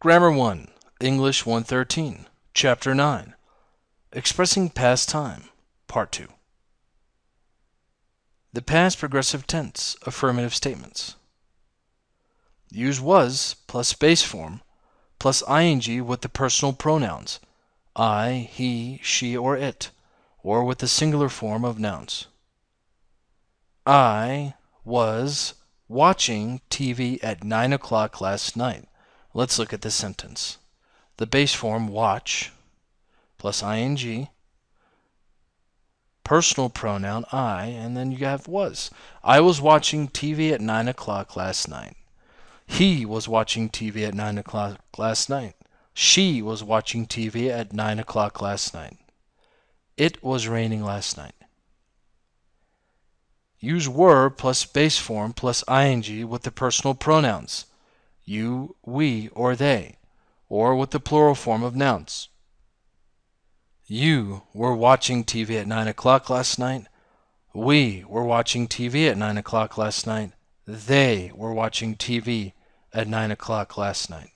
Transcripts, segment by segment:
Grammar 1, English 113, Chapter 9 Expressing Past Time, Part 2 The past progressive tense, affirmative statements. Use was plus base form plus ing with the personal pronouns I, he, she, or it, or with the singular form of nouns. I was watching TV at 9 o'clock last night. Let's look at this sentence. The base form watch plus ing, personal pronoun I, and then you have was. I was watching TV at 9 o'clock last night. He was watching TV at 9 o'clock last night. She was watching TV at 9 o'clock last night. It was raining last night. Use were plus base form plus ing with the personal pronouns you, we, or they, or with the plural form of nouns. You were watching TV at 9 o'clock last night. We were watching TV at 9 o'clock last night. They were watching TV at 9 o'clock last night.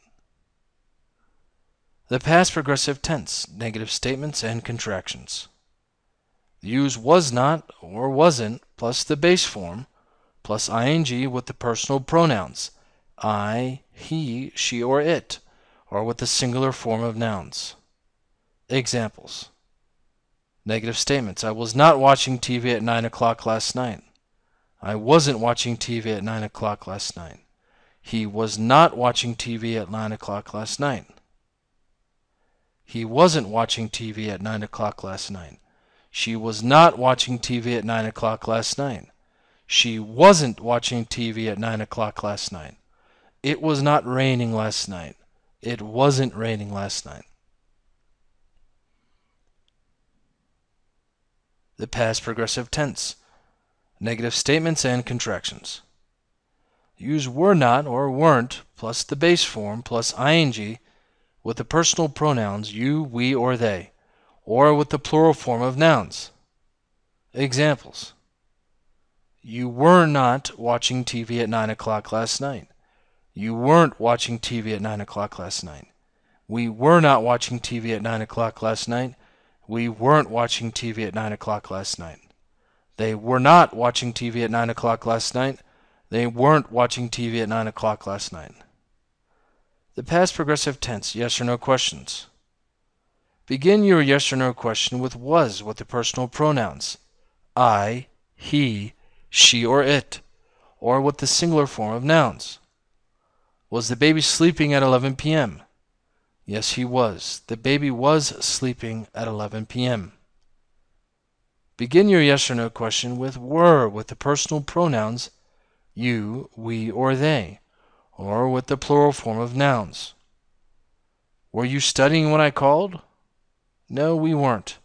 The past progressive tense, negative statements and contractions. Use was not or wasn't plus the base form plus ing with the personal pronouns I, he, she, or it, or with the singular form of nouns. Examples Negative statements. I was not watching TV at 9 o'clock last night. I wasn't watching TV at 9 o'clock last night. He was not watching TV at 9 o'clock last night. He wasn't watching TV at 9 o'clock last night. She was not watching TV at 9 o'clock last night. She wasn't watching TV at 9 o'clock last night. It was not raining last night. It wasn't raining last night. The past progressive tense. Negative statements and contractions. Use were not or weren't plus the base form plus ing with the personal pronouns you, we, or they, or with the plural form of nouns. Examples You were not watching TV at 9 o'clock last night. You weren't watching TV at 9 o'clock last night. We were not watching TV at 9 o'clock last night. We weren't watching TV at 9 o'clock last night. They were not watching TV at 9 o'clock last night. They weren't watching TV at 9 o'clock last night. The past progressive tense, yes or no questions. Begin your yes or no question with was with the personal pronouns I, he, she, or it, or with the singular form of nouns. Was the baby sleeping at 11 p.m.? Yes, he was. The baby was sleeping at 11 p.m. Begin your yes or no question with were with the personal pronouns you, we, or they, or with the plural form of nouns. Were you studying when I called? No, we weren't.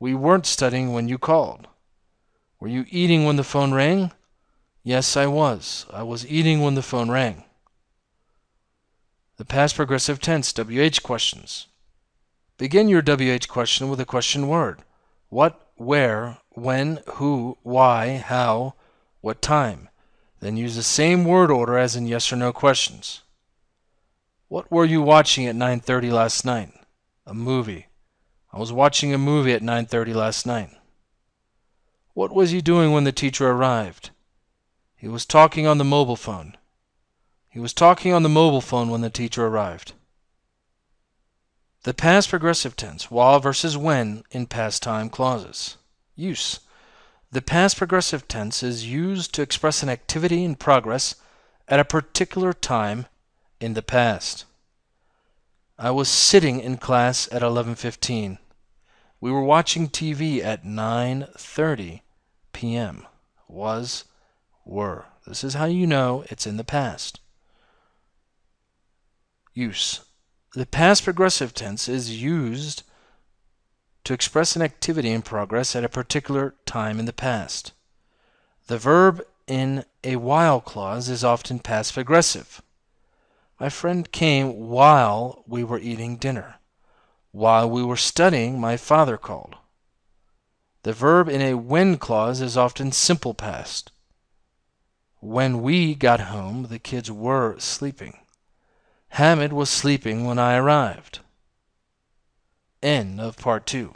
We weren't studying when you called. Were you eating when the phone rang? Yes, I was. I was eating when the phone rang. The past progressive tense WH questions. Begin your WH question with a question word. What, where, when, who, why, how, what time. Then use the same word order as in yes or no questions. What were you watching at 9:30 last night? A movie. I was watching a movie at 9:30 last night. What was he doing when the teacher arrived? He was talking on the mobile phone. He was talking on the mobile phone when the teacher arrived. The past progressive tense, while versus when in past time clauses. Use. The past progressive tense is used to express an activity in progress at a particular time in the past. I was sitting in class at 11:15. We were watching TV at 9:30 p.m. Was were. This is how you know it's in the past. Use. The past progressive tense is used to express an activity in progress at a particular time in the past. The verb in a while clause is often past progressive. My friend came while we were eating dinner. While we were studying, my father called. The verb in a when clause is often simple past. When we got home, the kids were sleeping. Hamid was sleeping when I arrived. End of part two.